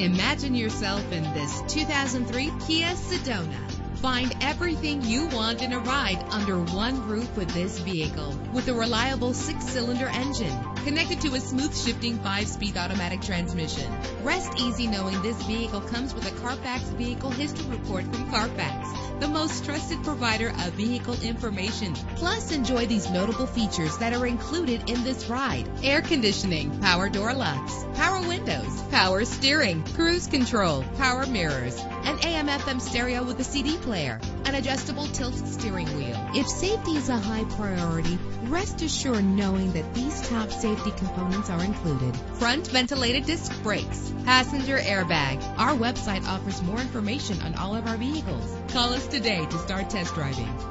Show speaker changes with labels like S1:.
S1: Imagine yourself in this 2003 Kia Sedona. Find everything you want in a ride under one roof with this vehicle. With a reliable six-cylinder engine connected to a smooth shifting five-speed automatic transmission. Rest easy knowing this vehicle comes with a Carfax Vehicle History Report from Carfax, the most trusted provider of vehicle information. Plus, enjoy these notable features that are included in this ride. Air conditioning, power door locks, power windows, power steering, cruise control, power mirrors, an AM FM stereo with a CD player, an adjustable tilt steering wheel. If safety is a high priority, rest assured knowing that these top safety components are included. Front ventilated disc brakes, passenger airbag. Our website offers more information on all of our vehicles. Call us today to start test driving.